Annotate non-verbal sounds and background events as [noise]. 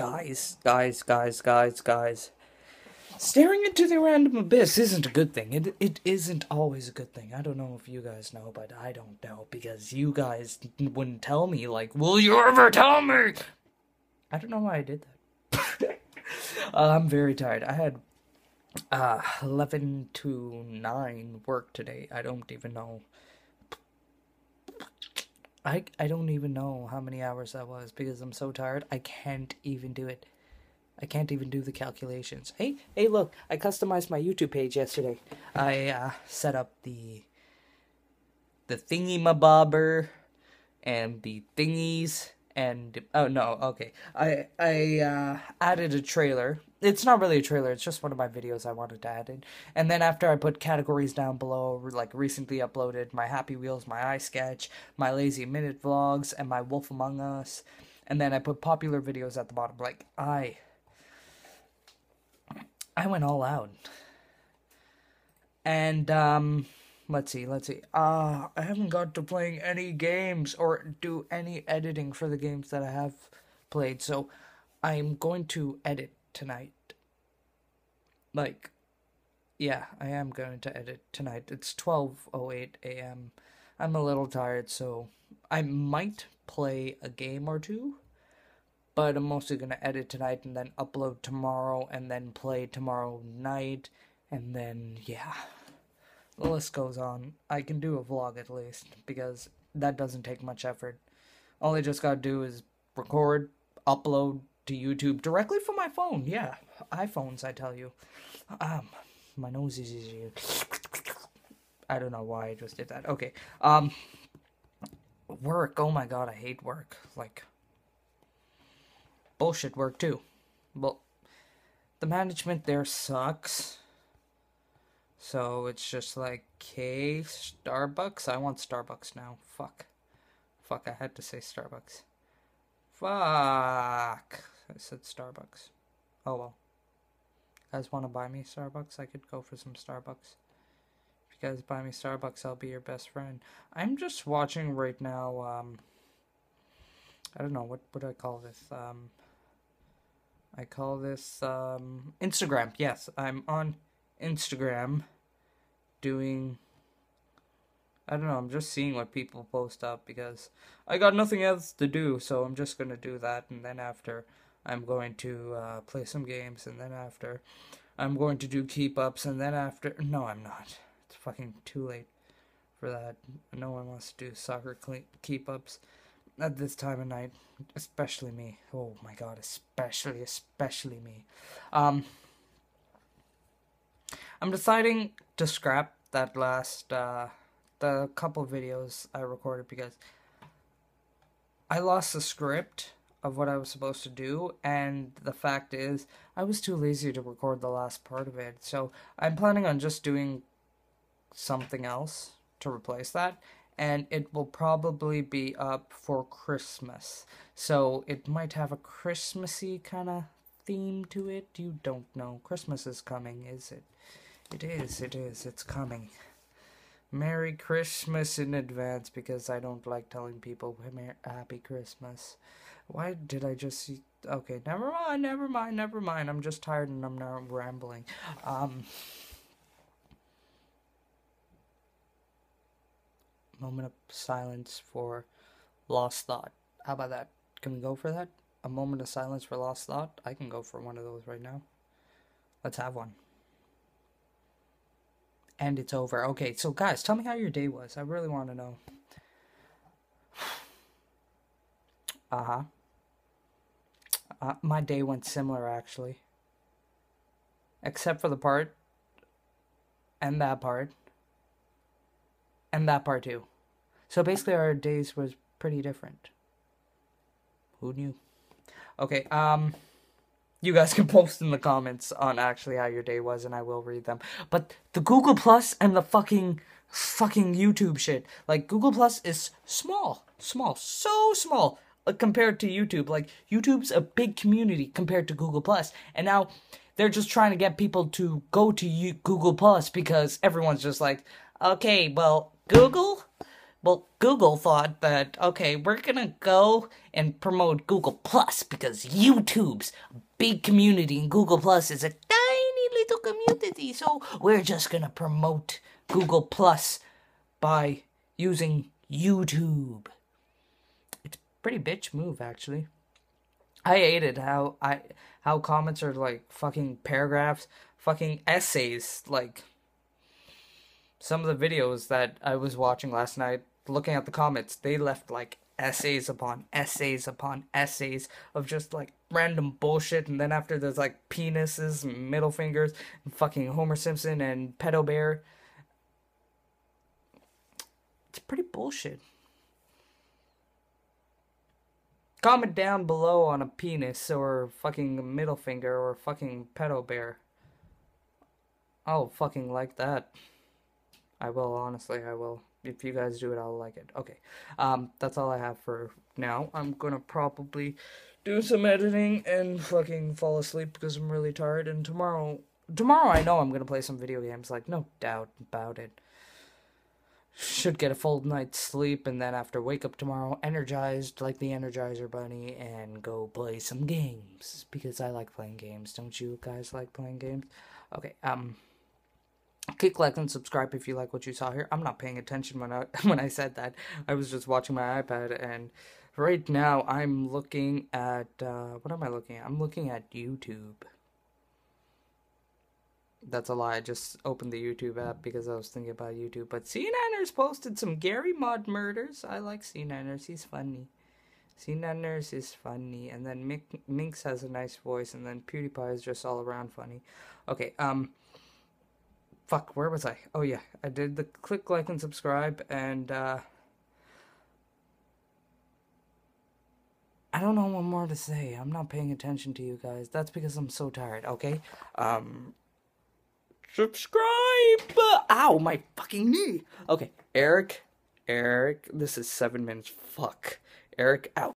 guys, guys, guys, guys, guys. Staring into the random abyss isn't a good thing. It it isn't always a good thing. I don't know if you guys know, but I don't know because you guys wouldn't tell me. Like, will you ever tell me? I don't know why I did that. [laughs] uh, I'm very tired. I had uh 11 to 9 work today. I don't even know. I I don't even know how many hours that was because I'm so tired. I can't even do it. I can't even do the calculations. Hey, hey, look! I customized my YouTube page yesterday. I uh, set up the the thingy mabobber and the thingies and oh no, okay. I I uh, added a trailer. It's not really a trailer. It's just one of my videos I wanted to add in. And then after I put categories down below, like recently uploaded my Happy Wheels, my iSketch my Lazy Minute vlogs, and my Wolf Among Us. And then I put popular videos at the bottom. Like I I went all out. And um let's see, let's see. Uh I haven't got to playing any games or do any editing for the games that I have played. So I'm going to edit tonight. Like yeah, I am going to edit tonight. It's 12:08 a.m. I'm a little tired, so I might play a game or two but I'm mostly going to edit tonight and then upload tomorrow and then play tomorrow night and then yeah the list goes on I can do a vlog at least because that doesn't take much effort all I just got to do is record upload to YouTube directly from my phone yeah iPhones I tell you um my nose is I don't know why I just did that okay um work oh my god I hate work like bullshit work too. Well, the management there sucks. So it's just like, okay, Starbucks? I want Starbucks now. Fuck. Fuck, I had to say Starbucks. Fuck. Said Starbucks. Oh well. Guys want to buy me Starbucks? I could go for some Starbucks. If you guys buy me Starbucks, I'll be your best friend. I'm just watching right now, um, I don't know, what would I call this? Um, I call this um, Instagram. Yes, I'm on Instagram doing. I don't know, I'm just seeing what people post up because I got nothing else to do, so I'm just gonna do that, and then after, I'm going to uh, play some games, and then after, I'm going to do keep ups, and then after. No, I'm not. It's fucking too late for that. No one wants to do soccer keep ups at this time of night, especially me. Oh my god, especially, especially me. Um, I'm deciding to scrap that last, uh, the couple videos I recorded because I lost the script of what I was supposed to do, and the fact is, I was too lazy to record the last part of it. So I'm planning on just doing something else to replace that and it will probably be up for Christmas. So it might have a Christmassy kind of theme to it. You don't know. Christmas is coming, is it? It is, it is, it's coming. Merry Christmas in advance because I don't like telling people Happy Christmas. Why did I just see? Okay, never mind, never mind, never mind. I'm just tired and I'm now rambling. Um. moment of silence for lost thought. How about that? Can we go for that? A moment of silence for lost thought? I can go for one of those right now. Let's have one. And it's over. Okay, so guys, tell me how your day was. I really want to know. Uh-huh. Uh, my day went similar, actually. Except for the part, and that part, and that part too. So basically, our days was pretty different. Who knew? Okay, um, you guys can post in the comments on actually how your day was, and I will read them. But the Google Plus and the fucking fucking YouTube shit, like Google Plus is small, small, so small uh, compared to YouTube. Like YouTube's a big community compared to Google Plus, and now they're just trying to get people to go to U- Google Plus because everyone's just like, okay, well, Google well, Google thought that, okay, we're gonna go and promote Google Plus because YouTube's a big community and Google Plus is a tiny little community. So we're just gonna promote Google Plus by using YouTube. It's pretty bitch move, actually. I hated how I how comments are like fucking paragraphs, fucking essays, like some of the videos that I was watching last night, looking at the comments, they left like essays upon essays upon essays of just like random bullshit and then after there's like penises and middle fingers and fucking Homer Simpson and Pedo Bear. It's pretty bullshit. Comment down below on a penis or fucking middle finger or fucking pedo bear. I'll fucking like that. I will, honestly, I will. If you guys do it, I'll like it. Okay. Um, that's all I have for now. I'm gonna probably do some editing and fucking fall asleep because I'm really tired. And tomorrow, tomorrow I know I'm gonna play some video games, like, no doubt about it. Should get a full night's sleep and then after wake up tomorrow energized like the Energizer Bunny and go play some games because I like playing games. Don't you guys like playing games? Okay, um click like and subscribe if you like what you saw here. I'm not paying attention when I [laughs] when I said that. I was just watching my iPad and right now I'm looking at uh, what am I looking at? I'm looking at YouTube. That's a lie. I just opened the YouTube app because I was thinking about YouTube. But Seananners posted some Gary Mod murders. I like Seananners. He's funny. Seananners is funny. And then Mink, Minx has a nice voice. And then PewDiePie is just all around funny. Okay, um fuck, where was I? Oh yeah, I did the click like and subscribe and uh I don't know what more to say. I'm not paying attention to you guys. That's because I'm so tired, okay? Um subscribe. Ow, my fucking knee. Okay, Eric, Eric, this is 7 minutes. Fuck. Eric out.